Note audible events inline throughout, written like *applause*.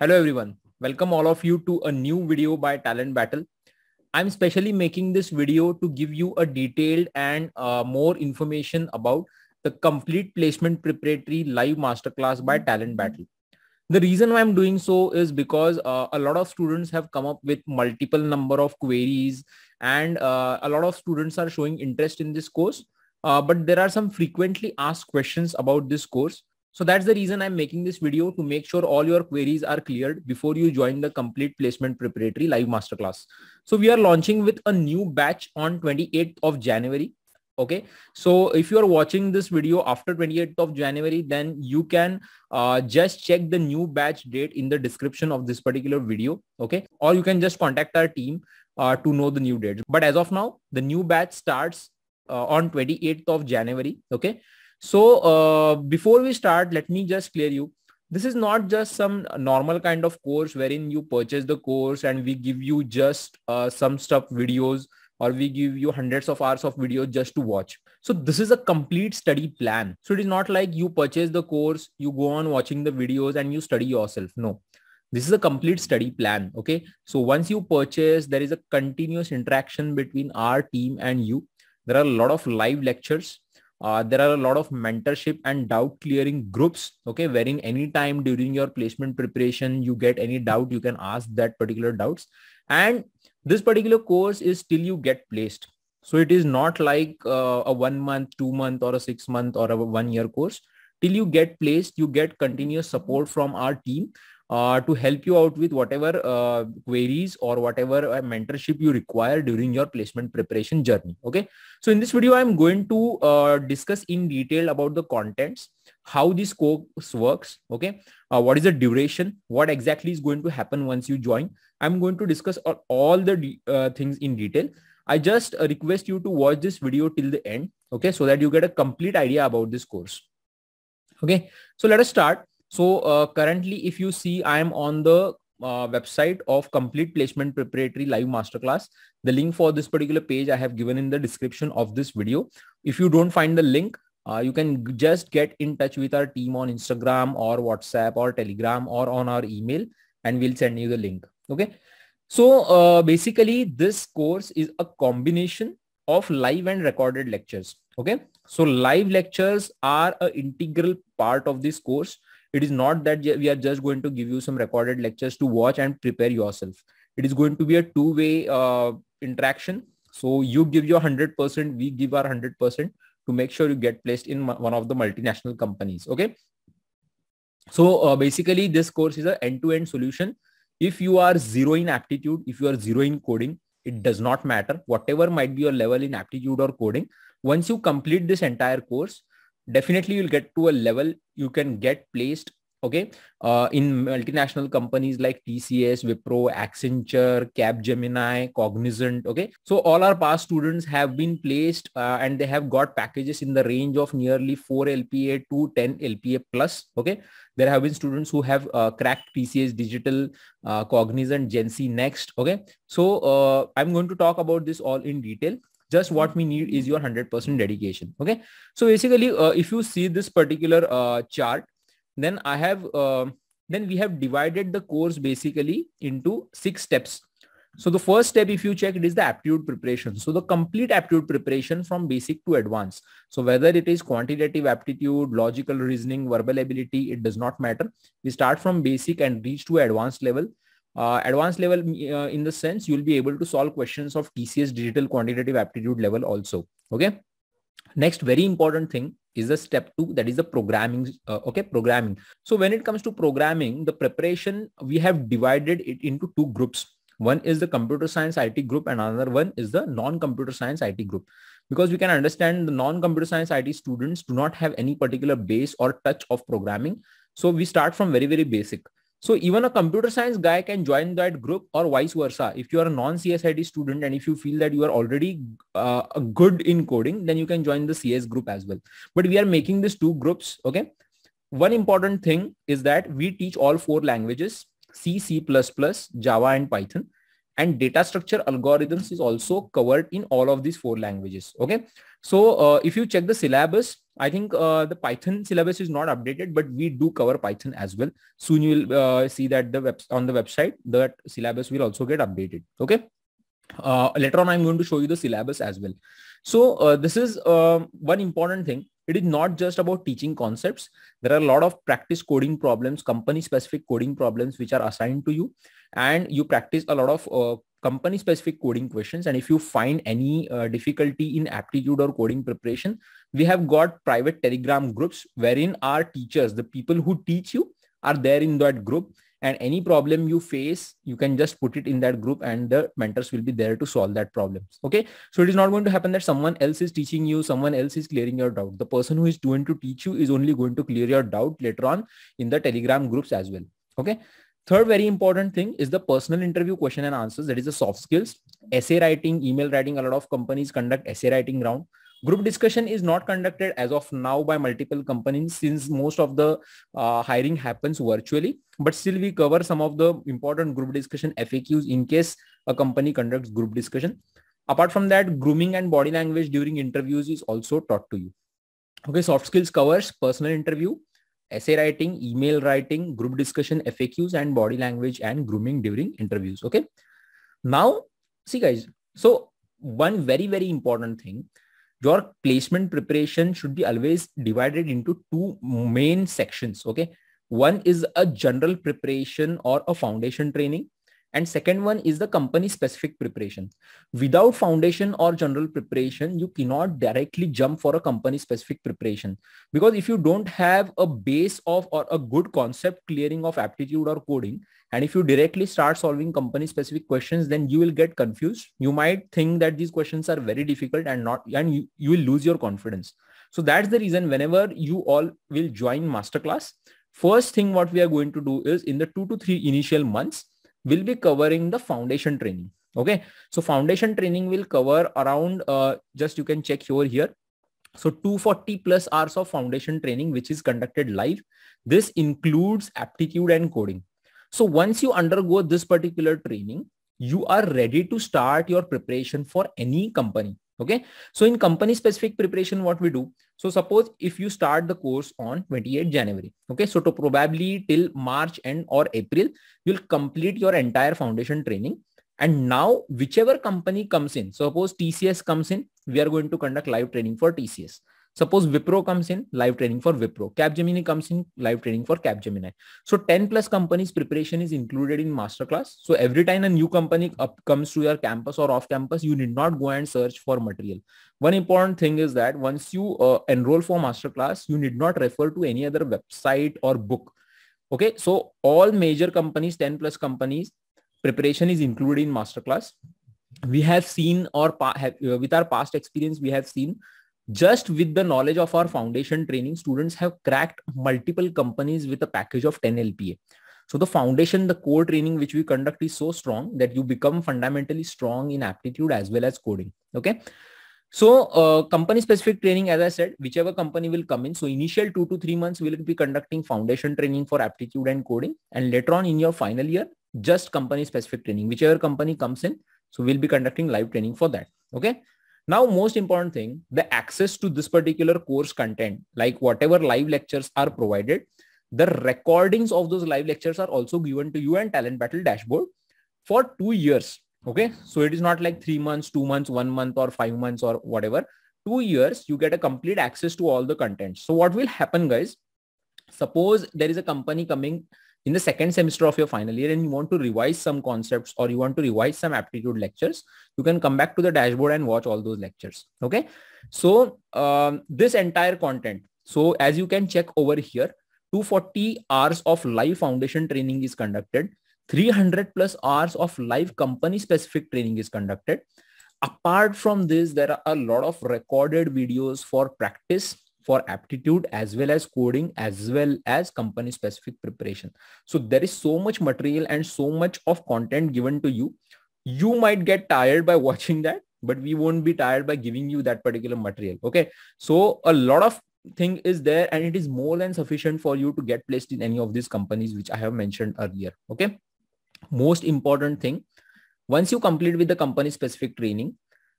Hello everyone. Welcome all of you to a new video by Talent Battle. I'm specially making this video to give you a detailed and uh, more information about the complete placement preparatory live masterclass by Talent Battle. The reason why I'm doing so is because uh, a lot of students have come up with multiple number of queries and uh, a lot of students are showing interest in this course. Uh, but there are some frequently asked questions about this course so that's the reason I'm making this video to make sure all your queries are cleared before you join the complete placement preparatory live masterclass. So we are launching with a new batch on 28th of January. Okay. So if you are watching this video after 28th of January, then you can uh, just check the new batch date in the description of this particular video. Okay. Or you can just contact our team uh, to know the new date. But as of now, the new batch starts uh, on 28th of January. Okay. So uh, before we start, let me just clear you. This is not just some normal kind of course wherein you purchase the course and we give you just uh, some stuff videos or we give you hundreds of hours of videos just to watch. So this is a complete study plan. So it is not like you purchase the course, you go on watching the videos and you study yourself. No, this is a complete study plan. Okay. So once you purchase, there is a continuous interaction between our team and you. There are a lot of live lectures uh, there are a lot of mentorship and doubt clearing groups okay wherein anytime during your placement preparation you get any doubt you can ask that particular doubts. And this particular course is till you get placed. So it is not like uh, a one month two month or a six month or a one year course. Till you get placed you get continuous support from our team uh, to help you out with whatever uh, queries or whatever uh, mentorship you require during your placement preparation journey. Okay. So in this video, I'm going to uh, discuss in detail about the contents, how this course works. Okay. Uh, what is the duration? What exactly is going to happen once you join? I'm going to discuss all the things in detail. I just request you to watch this video till the end. Okay. So that you get a complete idea about this course. Okay. So let us start. So uh, currently, if you see, I am on the uh, website of complete placement preparatory live masterclass. The link for this particular page I have given in the description of this video. If you don't find the link, uh, you can just get in touch with our team on Instagram or WhatsApp or Telegram or on our email and we'll send you the link. Okay. So uh, basically this course is a combination of live and recorded lectures. Okay. So live lectures are an integral part of this course it is not that we are just going to give you some recorded lectures to watch and prepare yourself. It is going to be a two-way uh, interaction. So you give your 100%, we give our 100% to make sure you get placed in one of the multinational companies. Okay. So uh, basically this course is an end-to-end solution. If you are zero in aptitude, if you are zero in coding, it does not matter. Whatever might be your level in aptitude or coding, once you complete this entire course, definitely you'll get to a level you can get placed okay? Uh, in multinational companies like tcs wipro accenture capgemini cognizant okay? So all our past students have been placed uh, and they have got packages in the range of nearly 4 lpa to 10 lpa plus okay? There have been students who have uh, cracked tcs digital uh, cognizant gen c next okay? So uh, i'm going to talk about this all in detail just what we need is your 100% dedication okay? So basically uh, if you see this particular uh, chart then i have uh, then we have divided the course basically into six steps. So the first step if you check it is the aptitude preparation. So the complete aptitude preparation from basic to advanced. So whether it is quantitative aptitude logical reasoning verbal ability it does not matter. We start from basic and reach to advanced level uh, advanced level uh, in the sense you'll be able to solve questions of TCS digital quantitative aptitude level also. Okay. Next very important thing is the step two that is the programming. Uh, okay. Programming. So when it comes to programming, the preparation, we have divided it into two groups. One is the computer science IT group and another one is the non-computer science IT group. Because we can understand the non-computer science IT students do not have any particular base or touch of programming. So we start from very, very basic. So even a computer science guy can join that group or vice versa. If you are a non-CSIT student and if you feel that you are already uh, good in coding, then you can join the CS group as well. But we are making these two groups. Okay. One important thing is that we teach all four languages, C, C++, Java and Python. And data structure algorithms is also covered in all of these four languages. Okay. So uh, if you check the syllabus, I think uh, the Python syllabus is not updated, but we do cover Python as well. Soon you will uh, see that the web on the website that syllabus will also get updated. Okay. Uh, later on, I'm going to show you the syllabus as well. So uh, this is uh, one important thing. It is not just about teaching concepts. There are a lot of practice coding problems, company specific coding problems, which are assigned to you. And you practice a lot of uh, company specific coding questions. And if you find any uh, difficulty in aptitude or coding preparation, we have got private telegram groups wherein our teachers, the people who teach you are there in that group. And any problem you face you can just put it in that group and the mentors will be there to solve that problem. Okay? So it is not going to happen that someone else is teaching you someone else is clearing your doubt. The person who is going to teach you is only going to clear your doubt later on in the telegram groups as well. Okay third very important thing is the personal interview question and answers that is the soft skills essay writing email writing a lot of companies conduct essay writing round Group discussion is not conducted as of now by multiple companies since most of the uh, hiring happens virtually, but still we cover some of the important group discussion FAQs in case a company conducts group discussion. Apart from that, grooming and body language during interviews is also taught to you. Okay, soft skills covers personal interview, essay writing, email writing, group discussion, FAQs, and body language and grooming during interviews. Okay. Now, see guys, so one very, very important thing your placement preparation should be always divided into two main sections. Okay. One is a general preparation or a foundation training. And second one is the company specific preparation. Without foundation or general preparation, you cannot directly jump for a company specific preparation. Because if you don't have a base of or a good concept clearing of aptitude or coding, and if you directly start solving company specific questions, then you will get confused. You might think that these questions are very difficult and not, and you, you will lose your confidence. So that's the reason whenever you all will join masterclass, first thing what we are going to do is in the two to three initial months, we'll be covering the foundation training. Okay. So foundation training will cover around, uh, just you can check over here. So 240 plus hours of foundation training, which is conducted live. This includes aptitude and coding. So once you undergo this particular training, you are ready to start your preparation for any company. Okay. So in company specific preparation, what we do. So suppose if you start the course on 28 January. Okay. So to probably till March end or April, you'll complete your entire foundation training. And now whichever company comes in, suppose TCS comes in, we are going to conduct live training for TCS. Suppose Wipro comes in, live training for Wipro. Capgemini comes in, live training for Capgemini. So 10 plus companies preparation is included in masterclass. So every time a new company up comes to your campus or off campus, you need not go and search for material. One important thing is that once you uh, enroll for masterclass, you need not refer to any other website or book. Okay, so all major companies, 10 plus companies, preparation is included in masterclass. We have seen or have, uh, with our past experience, we have seen just with the knowledge of our foundation training, students have cracked multiple companies with a package of 10 LPA. So the foundation, the core training which we conduct is so strong that you become fundamentally strong in aptitude as well as coding. Okay. So uh, company specific training, as I said, whichever company will come in. So initial two to three months, we'll be conducting foundation training for aptitude and coding. And later on in your final year, just company specific training, whichever company comes in. So we'll be conducting live training for that. Okay. Now, most important thing, the access to this particular course content, like whatever live lectures are provided, the recordings of those live lectures are also given to you and Talent Battle dashboard for two years. Okay. So it is not like three months, two months, one month or five months or whatever. Two years, you get a complete access to all the content. So what will happen guys? Suppose there is a company coming in the second semester of your final year and you want to revise some concepts or you want to revise some aptitude lectures, you can come back to the dashboard and watch all those lectures. Okay. So um, this entire content. So as you can check over here, 240 hours of live foundation training is conducted. 300 plus hours of live company specific training is conducted. Apart from this, there are a lot of recorded videos for practice for aptitude as well as coding as well as company specific preparation. So there is so much material and so much of content given to you. You might get tired by *laughs* watching that, but we won't be tired by giving you that particular material. Okay. So a lot of thing is there and it is more than sufficient for you to get placed in any of these companies, which I have mentioned earlier. Okay. Most important thing, Once you complete with the company specific training,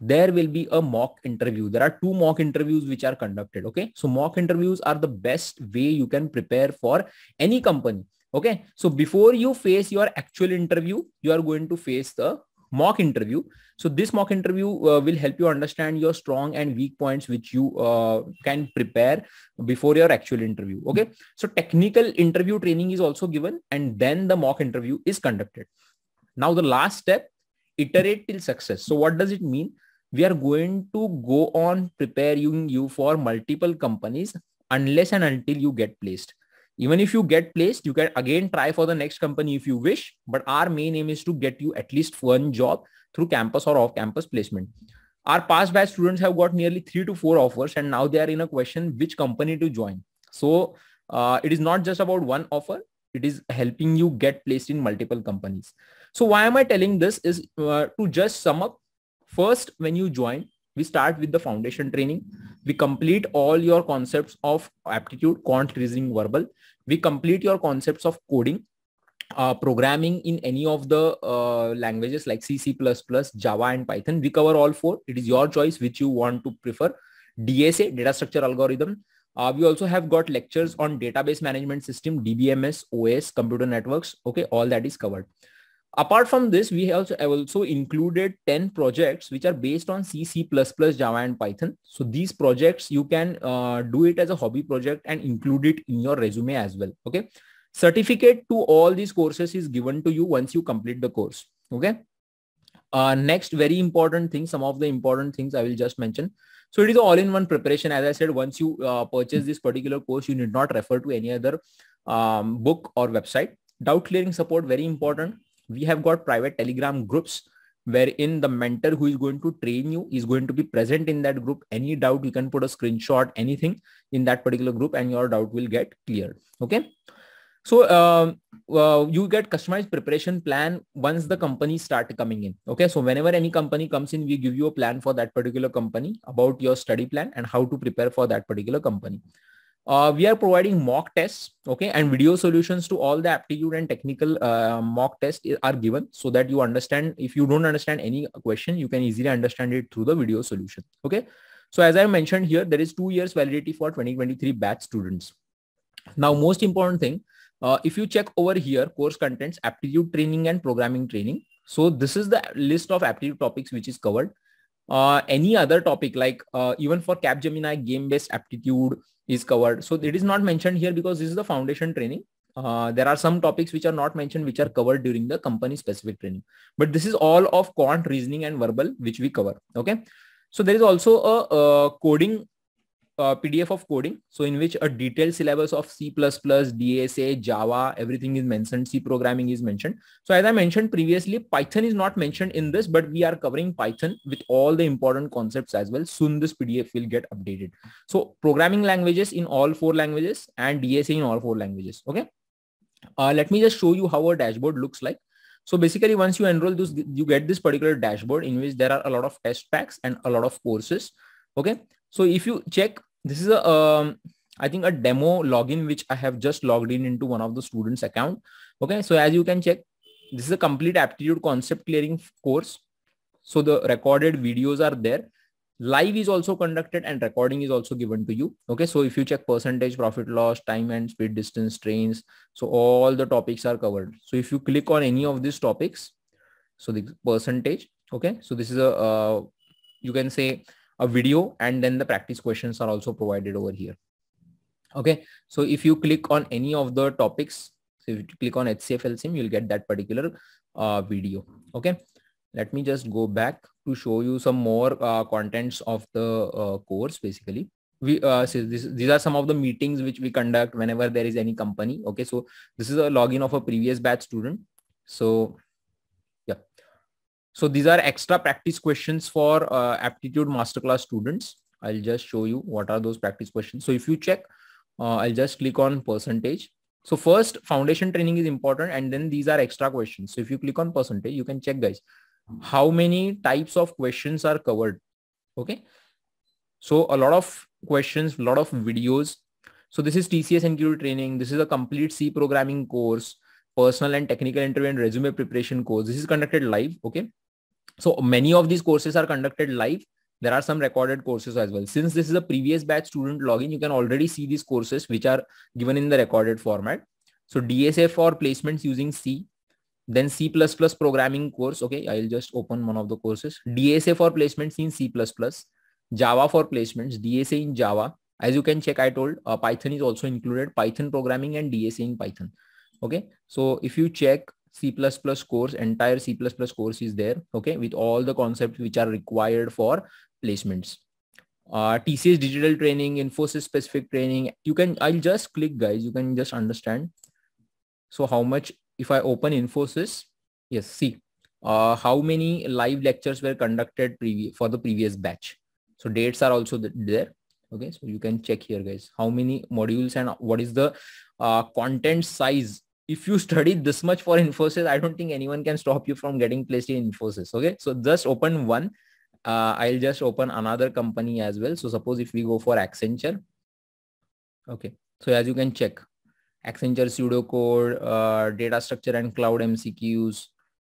there will be a mock interview. There are two mock interviews which are conducted. Okay. So mock interviews are the best way you can prepare for any company. Okay. So before you face your actual interview, you are going to face the mock interview. So this mock interview uh, will help you understand your strong and weak points, which you uh, can prepare before your actual interview. Okay. So technical interview training is also given and then the mock interview is conducted. Now the last step, iterate till success. So what does it mean? We are going to go on preparing you for multiple companies unless and until you get placed. Even if you get placed, you can again try for the next company if you wish. But our main aim is to get you at least one job through campus or off campus placement. Our past batch students have got nearly three to four offers and now they are in a question which company to join. So uh, it is not just about one offer. It is helping you get placed in multiple companies. So why am I telling this is uh, to just sum up. First, when you join, we start with the foundation training. We complete all your concepts of aptitude, quant, reasoning, verbal. We complete your concepts of coding, uh, programming in any of the uh, languages like C, C++, Java, and Python. We cover all four. It is your choice which you want to prefer. DSA, data structure algorithm. Uh, we also have got lectures on database management system, DBMS, OS, computer networks. Okay, all that is covered. Apart from this, we also have also included 10 projects which are based on C, C++, Java and Python. So these projects, you can uh, do it as a hobby project and include it in your resume as well. Okay. Certificate to all these courses is given to you once you complete the course. Okay. Uh, next, very important thing, some of the important things I will just mention. So it is all-in-one preparation. As I said, once you uh, purchase this particular course, you need not refer to any other um, book or website. Doubt clearing support, very important we have got private telegram groups wherein the mentor who is going to train you is going to be present in that group. Any doubt, you can put a screenshot, anything in that particular group and your doubt will get cleared. Okay. So uh, uh, you get customized preparation plan once the company start coming in. Okay. So whenever any company comes in, we give you a plan for that particular company about your study plan and how to prepare for that particular company. Uh, we are providing mock tests, okay, and video solutions to all the aptitude and technical uh, mock tests are given so that you understand. If you don't understand any question, you can easily understand it through the video solution, okay. So as I mentioned here, there is two years validity for 2023 batch students. Now, most important thing, uh, if you check over here, course contents, aptitude training and programming training. So this is the list of aptitude topics which is covered. Uh, any other topic like uh, even for Capgemini game-based aptitude, is covered. So it is not mentioned here because this is the foundation training. Uh, there are some topics which are not mentioned which are covered during the company specific training. But this is all of quant, reasoning and verbal which we cover. Okay. So there is also a, a coding uh, PDF of coding. So in which a detailed syllabus of C++, DSA, Java, everything is mentioned. C programming is mentioned. So as I mentioned previously, Python is not mentioned in this, but we are covering Python with all the important concepts as well. Soon this PDF will get updated. So programming languages in all four languages and DSA in all four languages. Okay. Uh, let me just show you how a dashboard looks like. So basically, once you enroll this, you get this particular dashboard in which there are a lot of test packs and a lot of courses. Okay. So if you check this is a um, I think a demo login which I have just logged in into one of the students account. Okay, so as you can check, this is a complete aptitude concept clearing course. So the recorded videos are there. Live is also conducted and recording is also given to you. Okay, so if you check percentage, profit loss, time and speed, distance, trains, so all the topics are covered. So if you click on any of these topics, so the percentage, okay, so this is a, uh, you can say a video and then the practice questions are also provided over here. Okay, so if you click on any of the topics, so if you click on HCF LCM, you'll get that particular uh, video. Okay, let me just go back to show you some more uh, contents of the uh, course basically. We uh, so this, these are some of the meetings which we conduct whenever there is any company. Okay, so this is a login of a previous batch student. So so these are extra practice questions for uh, aptitude masterclass students. I'll just show you what are those practice questions. So if you check, uh, I'll just click on percentage. So first foundation training is important and then these are extra questions. So if you click on percentage, you can check guys, how many types of questions are covered. Okay. So a lot of questions, a lot of videos. So this is TCS NQT training. This is a complete C programming course. personal and technical interview and resume preparation course. This is conducted live. Okay. So many of these courses are conducted live. There are some recorded courses as well. Since this is a previous batch student login, you can already see these courses which are given in the recorded format. So DSA for placements using C, then C++ plus programming course. Okay, I'll just open one of the courses. DSA for placements in C++, Java for placements, DSA in Java. As you can check, I told uh, Python is also included, Python programming and DSA in Python. Okay, so if you check C++ course, entire C++ course is there. Okay, with all the concepts which are required for placements. Uh, TCS digital training, Infosys specific training. You can, I'll just click guys, you can just understand. So how much, if I open Infosys, yes, see uh, how many live lectures were conducted for the previous batch. So dates are also there. Okay, so you can check here guys, how many modules and what is the uh, content size. If you *laughs* study this much for Infosys, I don't think anyone can stop you from getting placed in Infosys. Okay, so just open one. Uh, I'll just open another company as well. So suppose if we go for Accenture. Okay, so as you can check, Accenture pseudocode, uh, data structure and cloud MCQs.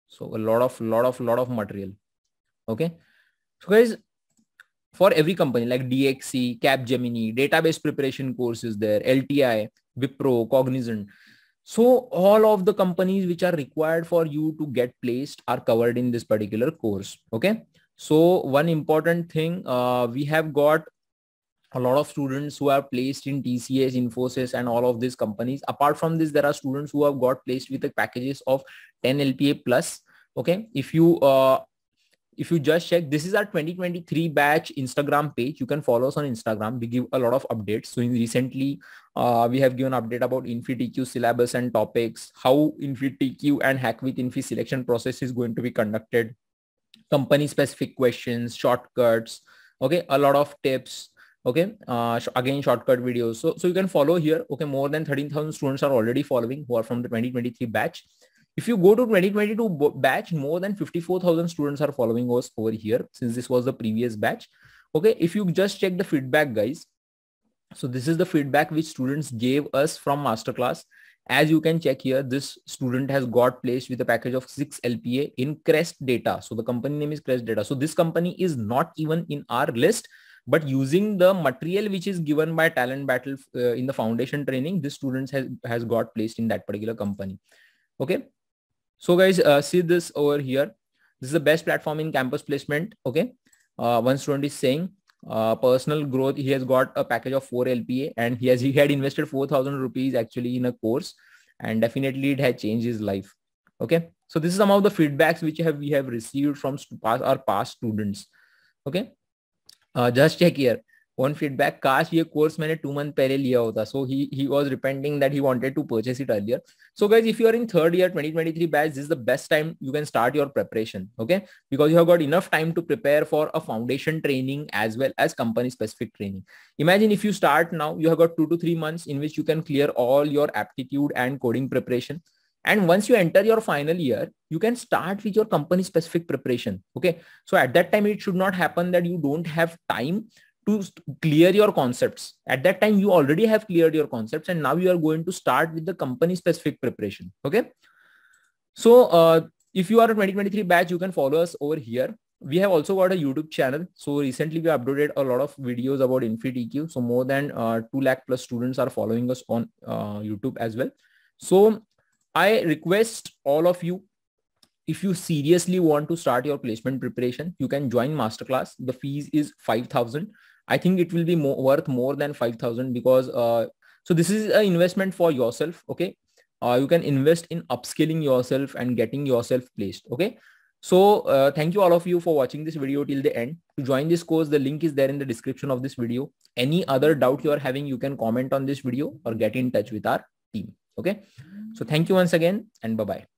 So a lot of, lot of, lot of material. Okay. So guys, for every company like DXC, Capgemini, database preparation courses there, LTI, Wipro, Cognizant. So all of the companies which are required for you to get placed are covered in this particular course. Okay. So one important thing, uh, we have got a lot of students who are placed in TCS, Infosys, and all of these companies. Apart from this, there are students who have got placed with the packages of 10 LPA plus. Okay, if you uh, if you just check, this is our 2023 batch Instagram page. You can follow us on Instagram. We give a lot of updates. So in recently, uh, we have given update about InfyTQ syllabus and topics, how InfyTQ and Hack with Infy selection process is going to be conducted, company specific questions, shortcuts, okay, a lot of tips, okay uh, again shortcut videos so so you can follow here okay more than 13,000 students are already following who are from the 2023 batch if you go to 2022 batch more than 54,000 students are following us over here since this was the previous batch. Okay if you just check the feedback guys so this is the feedback which students gave us from masterclass as you can check here this student has got placed with a package of 6 lpa in crest data. So the company name is crest data. So this company is not even in our list but using the material which is given by talent battle uh, in the foundation training this students has has got placed in that particular company. Okay so guys, uh, see this over here. This is the best platform in campus placement. Okay. Uh, one student is saying uh, personal growth. He has got a package of four LPA and he has, he had invested 4,000 rupees actually in a course and definitely it had changed his life. Okay. So this is some of the feedbacks which have, we have received from past, our past students. Okay. Uh, just check here one feedback kash ye course maine 2 month pehle liya hota so he he was repenting that he wanted to purchase it earlier so guys if you are in third year 2023 batch this is the best time you can start your preparation okay because you have got enough time to prepare for a foundation training as well as company specific training imagine if you start now you have got 2 to 3 months in which you can clear all your aptitude and coding preparation and once you enter your final year, you can start with your company specific preparation. Okay. So at that time, it should not happen that you don't have time to clear your concepts. At that time, you already have cleared your concepts and now you are going to start with the company specific preparation. Okay. So uh, if you are a 2023 batch, you can follow us over here. We have also got a YouTube channel. So recently we uploaded a lot of videos about InfyTQ. So more than uh, 2 lakh plus students are following us on uh, YouTube as well. So I request all of you, if you seriously want to start your placement preparation, you can join masterclass. The fees is 5,000. I think it will be more, worth more than 5,000 because, uh, so this is an investment for yourself. Okay. Uh, you can invest in upskilling yourself and getting yourself placed. Okay. So uh, thank you all of you for watching this video till the end. To join this course, the link is there in the description of this video. Any other doubt you are having, you can comment on this video or get in touch with our team. Okay. So thank you once again and bye-bye.